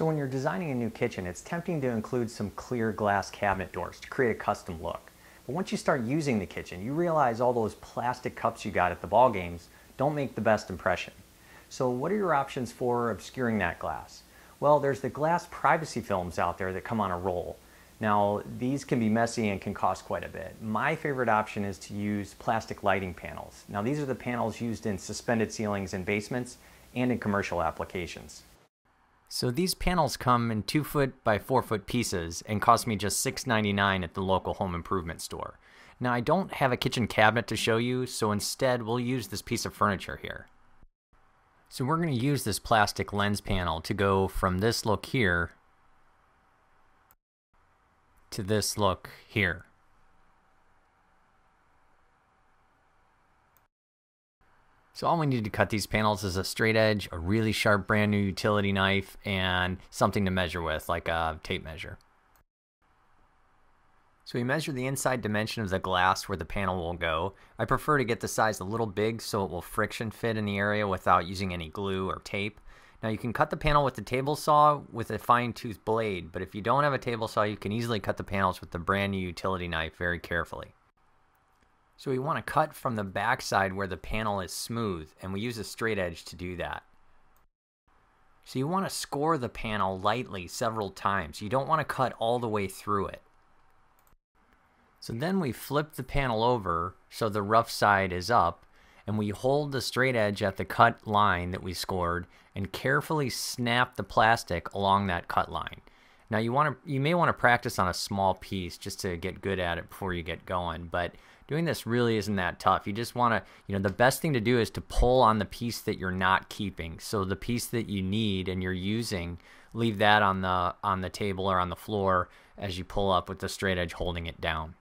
So when you're designing a new kitchen, it's tempting to include some clear glass cabinet doors to create a custom look. But once you start using the kitchen, you realize all those plastic cups you got at the ball games don't make the best impression. So what are your options for obscuring that glass? Well, there's the glass privacy films out there that come on a roll. Now, these can be messy and can cost quite a bit. My favorite option is to use plastic lighting panels. Now, these are the panels used in suspended ceilings in basements and in commercial applications. So these panels come in 2 foot by 4 foot pieces and cost me just $6.99 at the local home improvement store. Now I don't have a kitchen cabinet to show you, so instead we'll use this piece of furniture here. So we're going to use this plastic lens panel to go from this look here to this look here. So all we need to cut these panels is a straight edge, a really sharp brand new utility knife, and something to measure with, like a tape measure. So we measure the inside dimension of the glass where the panel will go. I prefer to get the size a little big so it will friction fit in the area without using any glue or tape. Now you can cut the panel with the table saw with a fine tooth blade, but if you don't have a table saw you can easily cut the panels with the brand new utility knife very carefully. So we want to cut from the backside where the panel is smooth and we use a straight edge to do that. So you want to score the panel lightly several times. You don't want to cut all the way through it. So then we flip the panel over so the rough side is up and we hold the straight edge at the cut line that we scored and carefully snap the plastic along that cut line. Now you want to you may want to practice on a small piece just to get good at it before you get going, but doing this really isn't that tough. You just want to, you know, the best thing to do is to pull on the piece that you're not keeping. So the piece that you need and you're using, leave that on the on the table or on the floor as you pull up with the straight edge holding it down.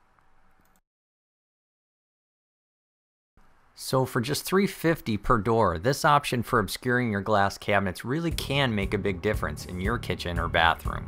So for just 350 per door, this option for obscuring your glass cabinets really can make a big difference in your kitchen or bathroom.